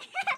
Hehehe